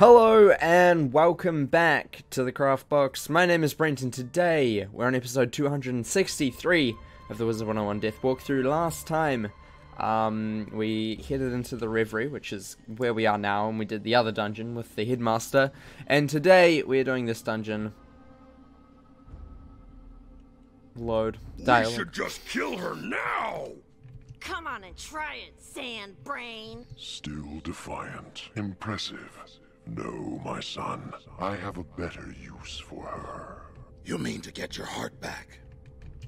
Hello and welcome back to the Craft Box. My name is Brent and today we're on episode 263 of the Wizard 101 Death Walkthrough. Last time um, we headed into the Reverie, which is where we are now, and we did the other dungeon with the Headmaster. And today we're doing this dungeon. Load. Dialogue. We should just kill her now! Come on and try it, sand brain. Still defiant. Impressive. No, my son. I have a better use for her. You mean to get your heart back?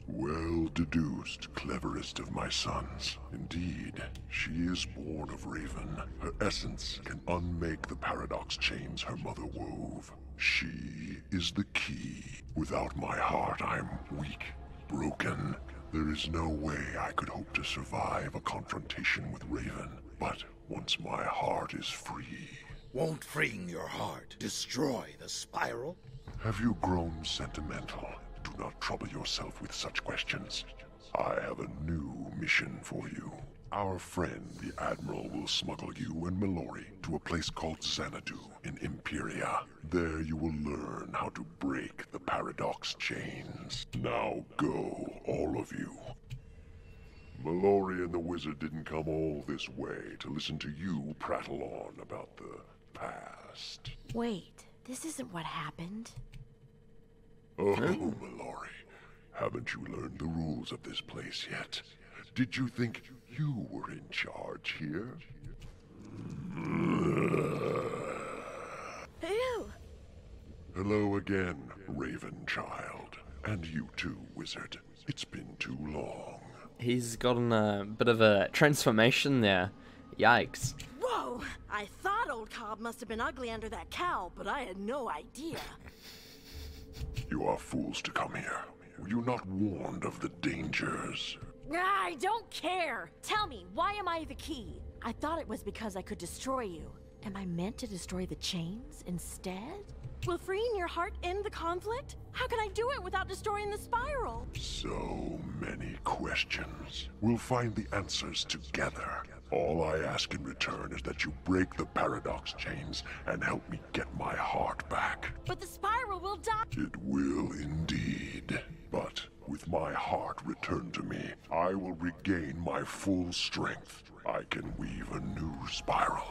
Well deduced, cleverest of my sons. Indeed, she is born of Raven. Her essence can unmake the paradox chains her mother wove. She is the key. Without my heart, I'm weak, broken. There is no way I could hope to survive a confrontation with Raven. But once my heart is free... Won't freeing your heart destroy the spiral? Have you grown sentimental? Do not trouble yourself with such questions. I have a new mission for you. Our friend, the Admiral, will smuggle you and Mallory to a place called Xanadu in Empyrea. There you will learn how to break the Paradox chains. Now go, all of you. Mallory and the wizard didn't come all this way to listen to you prattle on about the past. Wait, this isn't what happened. Oh, Mallory, haven't you learned the rules of this place yet? Did you think you were in charge here? Ew! Hello again, Raven Child. And you too, Wizard. It's been too long. He's gotten a bit of a transformation there. Yikes. I thought old Cobb must have been ugly under that cowl, but I had no idea. You are fools to come here. Were you not warned of the dangers? I don't care! Tell me, why am I the key? I thought it was because I could destroy you. Am I meant to destroy the chains instead? Will freeing your heart end the conflict? How can I do it without destroying the spiral? So many questions. We'll find the answers together. All I ask in return is that you break the paradox chains and help me get my heart back. But the spiral will die. It will indeed. But with my heart returned to me, I will regain my full strength. I can weave a new spiral.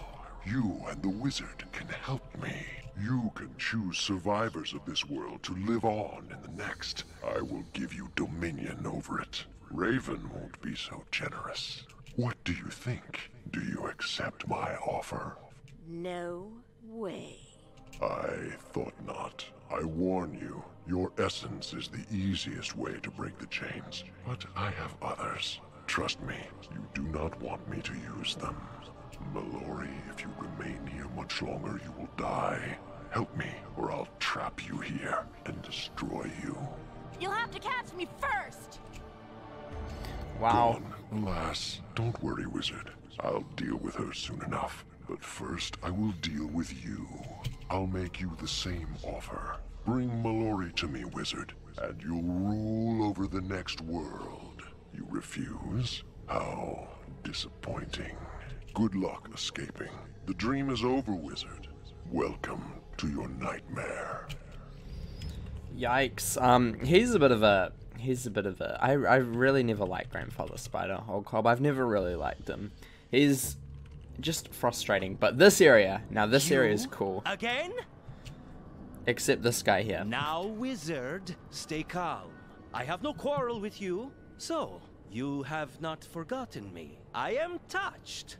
You and the wizard can help me. You can choose survivors of this world to live on in the next. I will give you dominion over it. Raven won't be so generous. What do you think? Do you accept my offer? No way. I thought not. I warn you, your essence is the easiest way to break the chains. But I have others. Trust me, you do not want me to use them. Mallory, if you remain here much longer, you will die. Help me, or I'll trap you here and destroy you. You'll have to catch me first! Wow. Gone. Alas, don't worry, wizard. I'll deal with her soon enough. But first, I will deal with you. I'll make you the same offer. Bring Mallory to me, wizard, and you'll rule over the next world. You refuse? How disappointing. Good luck escaping. The dream is over, wizard. Welcome to your nightmare. Yikes. Um, he's a bit of a he's a bit of a I I really never liked Grandfather Spider Old Cobb. I've never really liked him. He's just frustrating. But this area, now this area is cool. Again? Except this guy here. Now, wizard, stay calm. I have no quarrel with you, so you have not forgotten me. I am touched.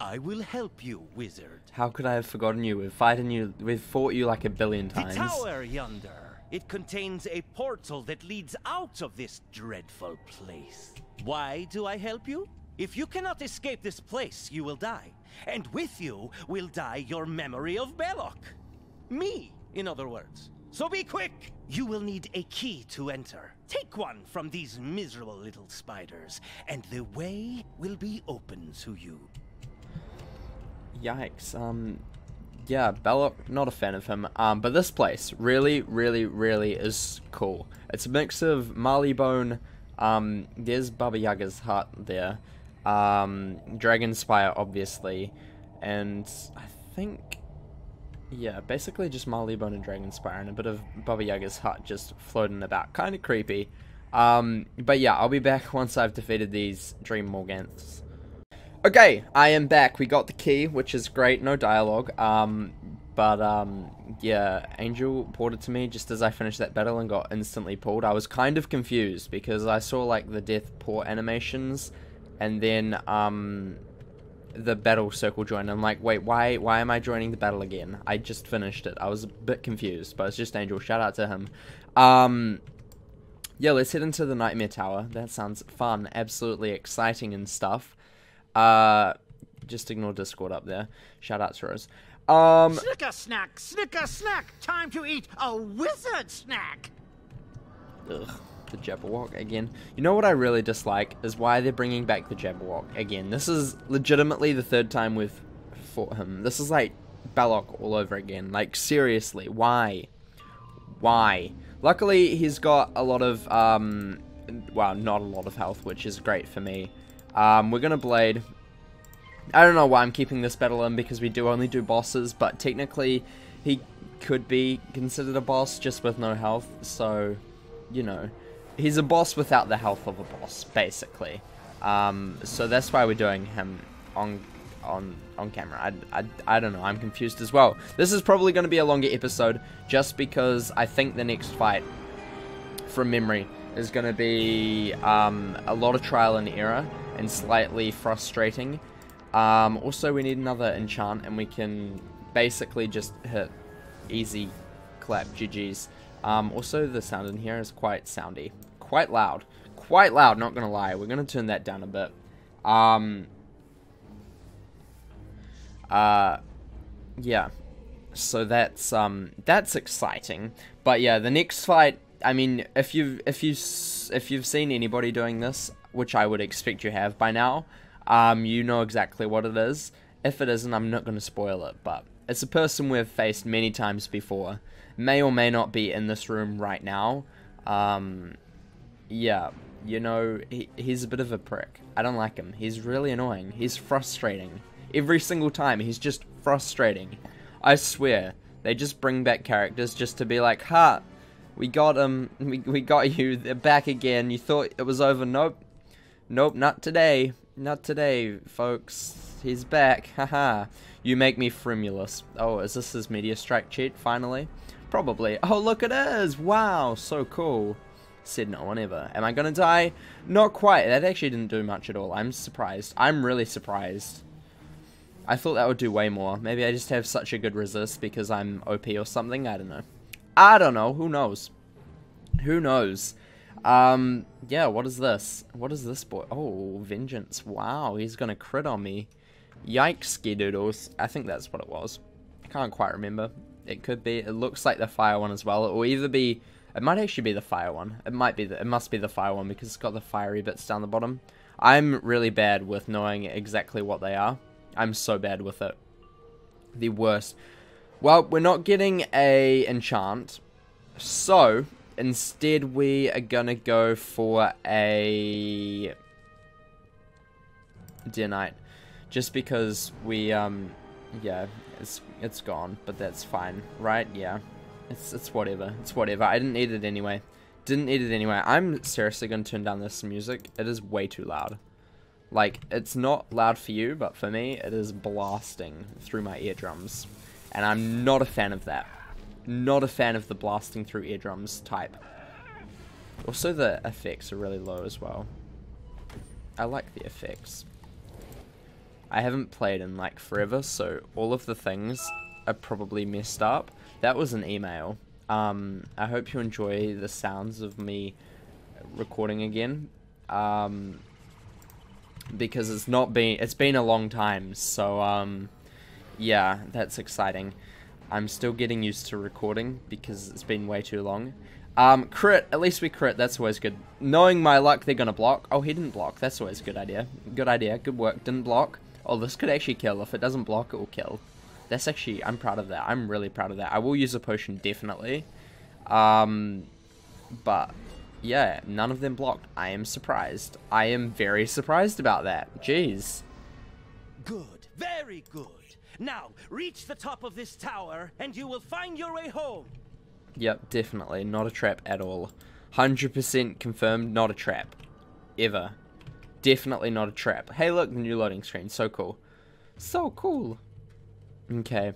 I will help you, wizard. How could I have forgotten you? We've fighting you. We've fought you like a billion times. The tower yonder. It contains a portal that leads out of this dreadful place. Why do I help you? If you cannot escape this place, you will die. And with you will die your memory of Belloq. Me, in other words. So be quick! You will need a key to enter. Take one from these miserable little spiders, and the way will be open to you. Yikes. Um, yeah, Belloq, not a fan of him. Um, but this place really, really, really is cool. It's a mix of Marleybone. Um, there's Baba Yaga's hut there. Um, Dragon Spire, obviously, and I think yeah, basically just Marleybone and Dragonspire and a bit of Baba Yaga's hut just floating about. Kind of creepy. Um, but yeah, I'll be back once I've defeated these Dream Morganths. Okay, I am back. We got the key, which is great. No dialogue. Um, but um, yeah, Angel ported to me just as I finished that battle and got instantly pulled. I was kind of confused because I saw like the death port animations, and then um, the battle circle joined. I'm like, wait, why why am I joining the battle again? I just finished it. I was a bit confused, but it's just Angel. Shout out to him. Um, yeah, let's head into the Nightmare Tower. That sounds fun, absolutely exciting and stuff. Uh, just ignore Discord up there. Shout out to Rose. Um, Snicker snack, snicker snack. Time to eat a wizard snack. ugh, the Jabberwock again. You know what I really dislike is why they're bringing back the Jabberwock again. This is legitimately the third time we've fought him. This is like Belloq all over again. Like seriously, why? Why? Luckily, he's got a lot of um, well, not a lot of health, which is great for me. Um, we're gonna blade. I don't know why I'm keeping this battle in because we do only do bosses, but technically he could be considered a boss just with no health, so, you know, he's a boss without the health of a boss, basically. Um, so that's why we're doing him on on on camera. I, I, I don't know, I'm confused as well. This is probably going to be a longer episode, just because I think the next fight, from memory, is going to be um, a lot of trial and error, and slightly frustrating. Um, also, we need another enchant, and we can basically just hit easy clap GG's. Um, also, the sound in here is quite soundy. Quite loud. Quite loud, not gonna lie. We're gonna turn that down a bit. Um, uh, yeah. So that's, um, that's exciting. But yeah, the next fight, I mean, if you've, if you if you've seen anybody doing this, which I would expect you have by now, um, you know exactly what it is. If it isn't, I'm not going to spoil it, but it's a person we've faced many times before. May or may not be in this room right now. Um, yeah, you know, he, he's a bit of a prick. I don't like him. He's really annoying. He's frustrating. Every single time, he's just frustrating. I swear, they just bring back characters just to be like, ha, we got him, um, we, we got you, back again, you thought it was over, nope, nope, not today, not today, folks, he's back, haha, you make me frimulous. Oh, is this his Meteor Strike cheat, finally? Probably. Oh, look, at it is, wow, so cool. Said no one ever. Am I gonna die? Not quite, that actually didn't do much at all, I'm surprised, I'm really surprised. I thought that would do way more. Maybe I just have such a good resist because I'm OP or something. I don't know. I don't know. Who knows? Who knows? Um, yeah, what is this? What is this boy? Oh, Vengeance. Wow, he's gonna crit on me. Yikes, doodles. I think that's what it was. I can't quite remember. It could be. It looks like the fire one as well. It will either be... It might actually be the fire one. It might be the... It must be the fire one because it's got the fiery bits down the bottom. I'm really bad with knowing exactly what they are. I'm so bad with it. The worst. Well, we're not getting a enchant. So, instead we are gonna go for a Knight. Just because we, um, yeah, it's, it's gone, but that's fine, right? Yeah. It's, it's whatever. It's whatever. I didn't need it anyway. Didn't need it anyway. I'm seriously gonna turn down this music. It is way too loud. Like, it's not loud for you, but for me, it is blasting through my eardrums. And I'm not a fan of that. Not a fan of the blasting through eardrums type. Also, the effects are really low as well. I like the effects. I haven't played in, like, forever, so all of the things are probably messed up. That was an email. Um, I hope you enjoy the sounds of me recording again. Um, because it's not been it's been a long time so um yeah that's exciting. I'm still getting used to recording because it's been way too long. Um crit at least we crit that's always good. Knowing my luck they're gonna block. Oh he didn't block. That's always a good idea. Good idea. Good work. Didn't block. Oh this could actually kill. If it doesn't block it will kill. That's actually I'm proud of that. I'm really proud of that. I will use a potion definitely. Um but yeah, none of them blocked. I am surprised. I am very surprised about that. Jeez. Good, very good. Now, reach the top of this tower, and you will find your way home. Yep, definitely. Not a trap at all. 100% confirmed, not a trap. Ever. Definitely not a trap. Hey, look, the new loading screen. So cool. So cool. Okay.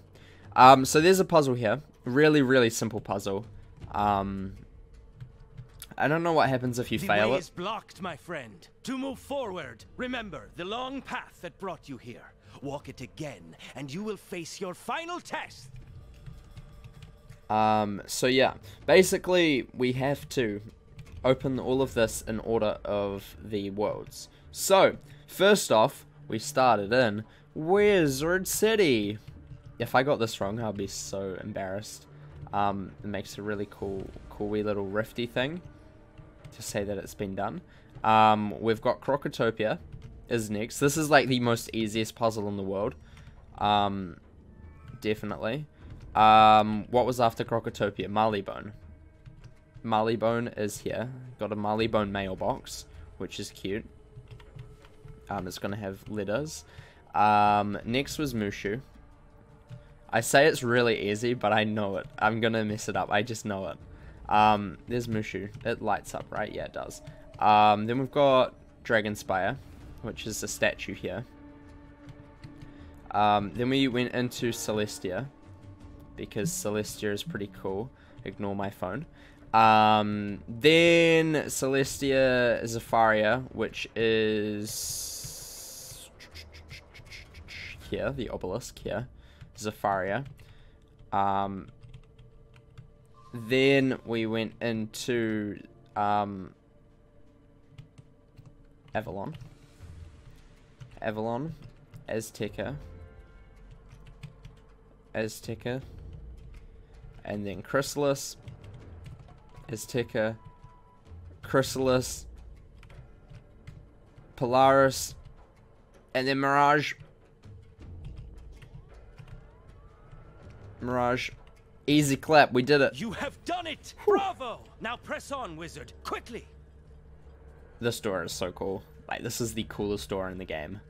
Um, so there's a puzzle here. Really, really simple puzzle. Um, I don't know what happens if you the fail way it. is blocked, my friend. To move forward, remember the long path that brought you here. Walk it again, and you will face your final test. Um, so yeah, basically we have to open all of this in order of the worlds. So, first off, we started in Wizard City. If I got this wrong, I'll be so embarrassed. Um, it makes a really cool, cool wee little rifty thing to say that it's been done. Um, we've got Krokotopia is next. This is like the most easiest puzzle in the world. Um, definitely. Um, what was after Krokotopia? Marleybone. Marleybone is here. Got a Marleybone mailbox, which is cute. Um, it's gonna have letters. Um, next was MooShu. I say it's really easy, but I know it. I'm gonna mess it up. I just know it. Um, there's MooShu. It lights up, right? Yeah, it does. Um, then we've got Dragonspire, which is a statue here. Um, then we went into Celestia, because Celestia is pretty cool. Ignore my phone. Um, then Celestia Zafaria, which is here, the obelisk here. Zafaria. Um, then we went into um, Avalon. Avalon, Azteca, Azteca, and then Khrysalis, Azteca, Khrysalis, Polaris, and then Mirage. Mirage. Easy clap, we did it. You have done it! Bravo! Now press on, wizard, quickly! This door is so cool. Like, this is the coolest door in the game.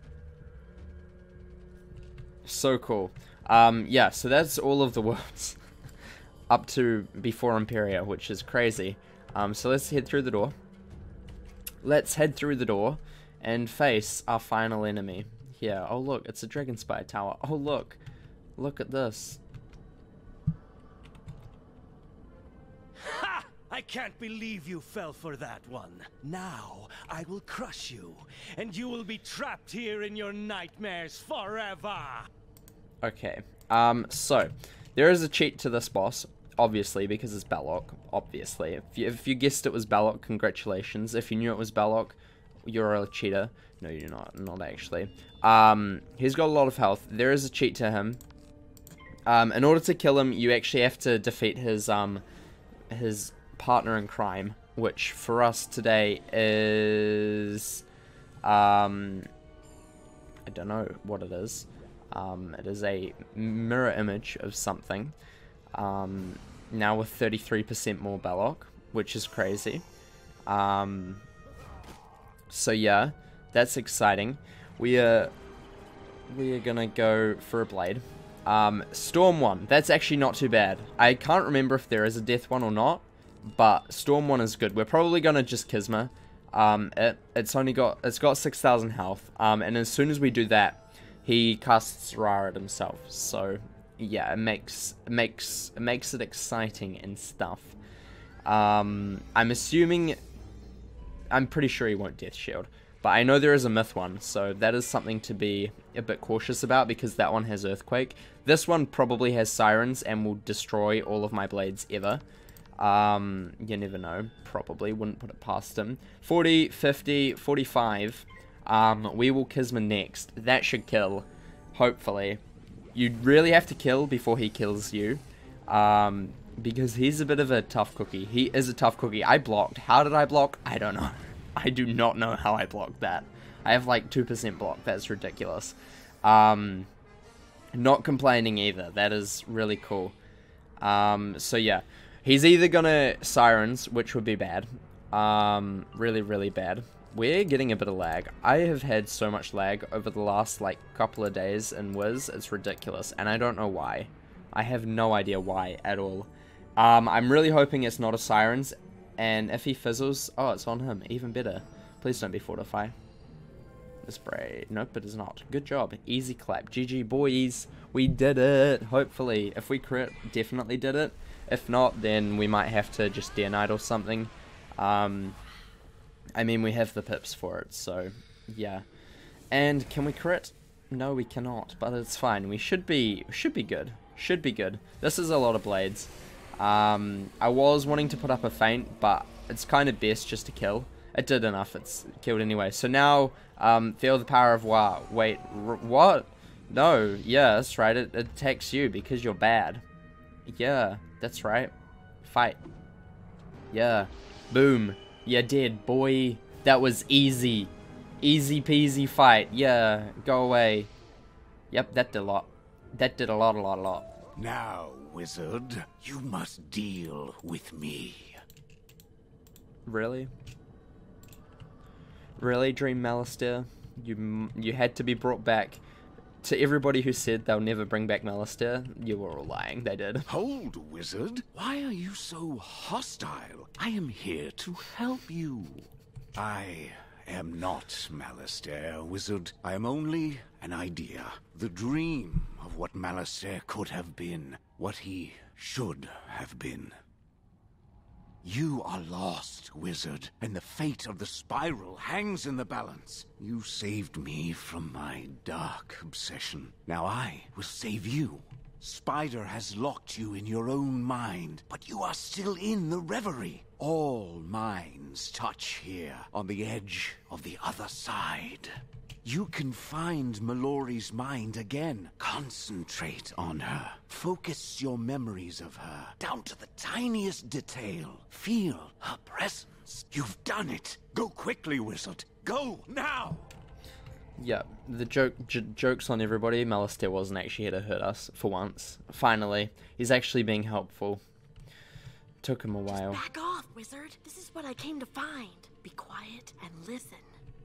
So cool. Um, yeah, so that's all of the worlds. Up to before Empyrea, which is crazy. Um, so let's head through the door. Let's head through the door and face our final enemy. Here. Oh, look, it's a Dragon Spire Tower. Oh, look. Look at this. I can't believe you fell for that one. Now, I will crush you, and you will be trapped here in your nightmares forever! Okay. Um, so, there is a cheat to this boss, obviously, because it's Belloq, obviously. If you, if you guessed it was Belloq, congratulations. If you knew it was Belloq, you're a cheater. No, you're not. Not actually. Um, he's got a lot of health. There is a cheat to him. Um, in order to kill him, you actually have to defeat his, um, his partner in crime, which for us today is, um, I don't know what it is. Um, it is a mirror image of something. Um, now with 33% more Belloq, which is crazy. Um, so yeah, that's exciting. We are we are gonna go for a blade. Um, Storm one, that's actually not too bad. I can't remember if there is a death one or not, but Storm one is good. We're probably gonna just Kisma. Um, it it's only got it's got 6,000 health. Um, and as soon as we do that, he casts Rarid himself. So yeah, it makes it makes it makes it exciting and stuff. Um, I'm assuming I'm pretty sure he won't Death Shield. But I know there is a Myth one, so that is something to be a bit cautious about because that one has Earthquake. This one probably has Sirens and will destroy all of my blades ever. Um, you never know. Probably. Wouldn't put it past him. 40, 50, 45. Um, we will Kisma next. That should kill. Hopefully. You really have to kill before he kills you. Um, because he's a bit of a tough cookie. He is a tough cookie. I blocked. How did I block? I don't know. I do not know how I blocked that. I have like 2% block. That's ridiculous. Um, not complaining either. That is really cool. Um, so yeah. He's either gonna Sirens, which would be bad. Um, really, really bad. we're getting a bit of lag. I have had so much lag over the last like couple of days in Wiz, it's ridiculous, and I don't know why. I have no idea why at all. Um, I'm really hoping it's not a Sirens, and if he fizzles, oh, it's on him, even better. Please don't be Fortify. The spray, nope, it is not. Good job, easy clap. GG boys, we did it, hopefully. If we crit, definitely did it. If not, then we might have to just Knight or something. Um, I mean, we have the pips for it, so yeah. And can we crit? No, we cannot, but it's fine. We should be should be good. Should be good. This is a lot of blades. Um, I was wanting to put up a feint, but it's kind of best just to kill. It did enough. It's killed anyway. So now, um, feel the power of wow. Wait, what? No, that's right. It, it attacks you because you're bad. Yeah, that's right. Fight. Yeah. Boom. You did, boy. That was easy. Easy peasy fight. Yeah, go away. Yep, that did a lot. That did a lot, a lot, a lot. Now, wizard, you must deal with me. Really? Really, Dream Malistaire? You you had to be brought back. To everybody who said they'll never bring back Malistaire, you were all lying. They did. Hold, wizard. Why are you so hostile? I am here to help you. I am not Malistaire, wizard. I am only an idea. The dream of what Malistaire could have been. What he should have been. You are lost, wizard, and the fate of the spiral hangs in the balance. You saved me from my dark obsession. Now I will save you. Spider has locked you in your own mind, but you are still in the reverie. All minds touch here, on the edge of the other side. You can find Mallory's mind again. Concentrate on her. Focus your memories of her, down to the tiniest detail. Feel her presence. You've done it. Go quickly, wizard. Go now! Yeah, the joke j- joke's on everybody. Malistaire wasn't actually here to hurt us for once. Finally, he's actually being helpful. Took him a while. Back off, wizard. This is what I came to find. Be quiet and listen.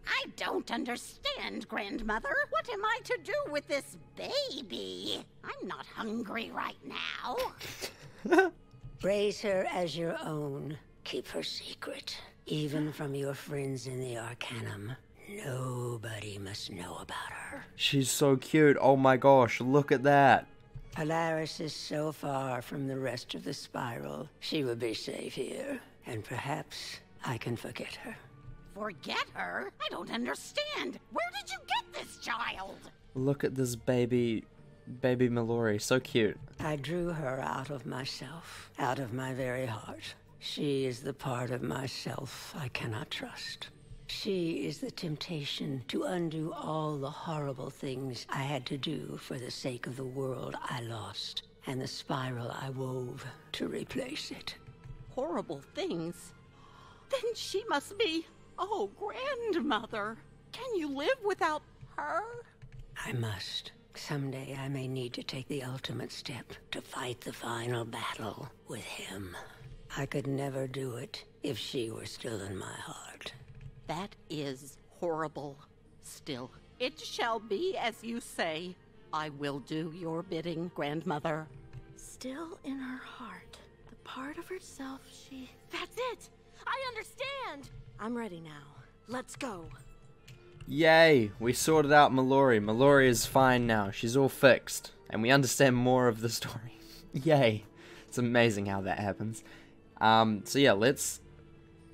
I don't understand, grandmother. What am I to do with this baby? I'm not hungry right now. Raise her as your own. Keep her secret, even from your friends in the Arcanum. Nobody must know about her. She's so cute. Oh my gosh, look at that. Polaris is so far from the rest of the spiral. She will be safe here, and perhaps I can forget her. Forget her? I don't understand. Where did you get this child? Look at this baby, baby Mallory. So cute. I drew her out of myself, out of my very heart. She is the part of myself I cannot trust. She is the temptation to undo all the horrible things I had to do for the sake of the world I lost, and the spiral I wove to replace it. Horrible things? Then she must be. Oh, grandmother. Can you live without her? I must. Someday I may need to take the ultimate step to fight the final battle with him. I could never do it if she were still in my heart. That is horrible. Still, it shall be as you say. I will do your bidding, grandmother. Still in her heart, the part of herself she. That's it! I understand! I'm ready now. Let's go. Yay! We sorted out Mallory. Mallory is fine now. She's all fixed. And we understand more of the story. Yay! It's amazing how that happens. Um, so yeah, let's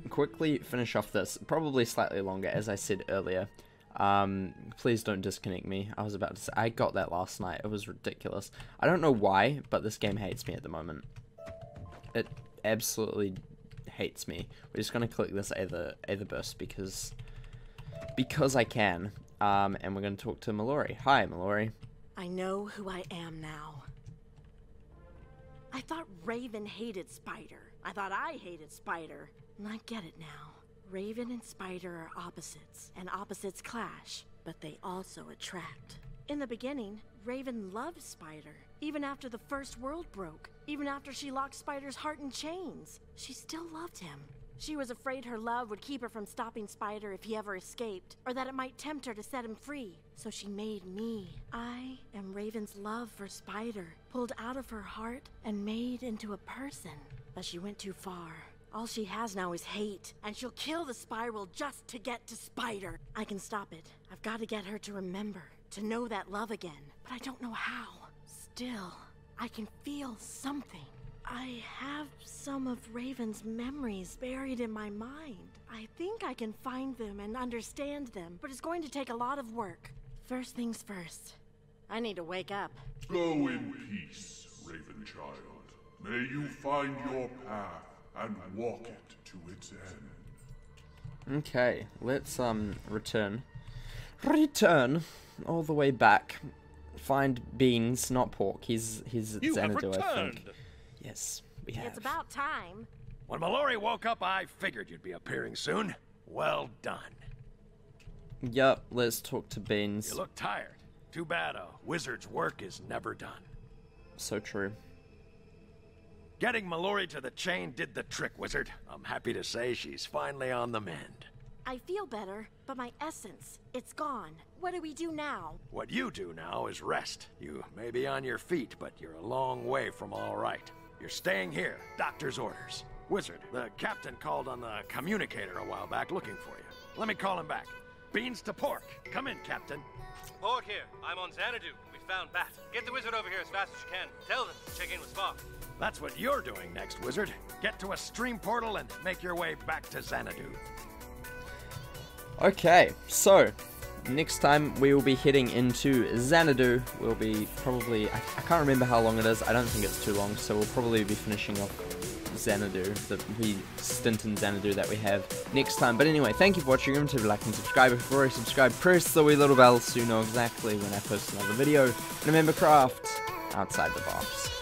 quickly finish off this. Probably slightly longer, as I said earlier. Um, please don't disconnect me. I was about to say, I got that last night. It was ridiculous. I don't know why, but this game hates me at the moment. It absolutely hates me. We're just gonna click this Aether, Burst because, because I can. Um, and we're gonna talk to Mallory. Hi, Mallory. I know who I am now. I thought Raven hated Spider. I thought I hated Spider. And I get it now. Raven and Spider are opposites, and opposites clash, but they also attract. In the beginning, Raven loved Spider, even after the first world broke, even after she locked Spider's heart in chains. She still loved him. She was afraid her love would keep her from stopping Spider if he ever escaped, or that it might tempt her to set him free. So she made me. I am Raven's love for Spider, pulled out of her heart and made into a person. But she went too far. All she has now is hate, and she'll kill the spiral just to get to Spider. I can stop it. I've got to get her to remember, to know that love again. But I don't know how. Still, I can feel something. I have some of Raven's memories buried in my mind. I think I can find them and understand them, but it's going to take a lot of work. First things first. I need to wake up. Go in peace, Raven Child. May you find your path and walk it to its end. Okay, let's um return. Return all the way back. Find beans, not pork. He's he's You have Xanadu, I think. Yes, we have. It's about time. When Mallory woke up, I figured you'd be appearing soon. Well done. Yup, let's talk to Beans. You look tired. Too bad a wizard's work is never done. So true. Getting Mallory to the chain did the trick, wizard. I'm happy to say she's finally on the mend. I feel better, but my essence, it's gone. What do we do now? What you do now is rest. You may be on your feet, but you're a long way from all right. You're staying here, doctor's orders. Wizard, the captain called on the communicator a while back looking for you. Let me call him back. Beans to pork. Come in, Captain. Pork here. I'm on Xanadu. We found Bat. Get the wizard over here as fast as you can. Tell them to check in with Spock. That's what you're doing next, Wizard. Get to a stream portal and make your way back to Xanadu. Okay, so next time we will be heading into Xanadu. We'll be probably I, I can't remember how long it is. I don't think it's too long, so we'll probably be finishing off Xanadu, the wee stint in Xanadu that we have next time. But anyway, thank you for watching. Remember to like and subscribe if you've already subscribed. Press the wee little bell so you know exactly when I post another video. And remember, craft outside the box.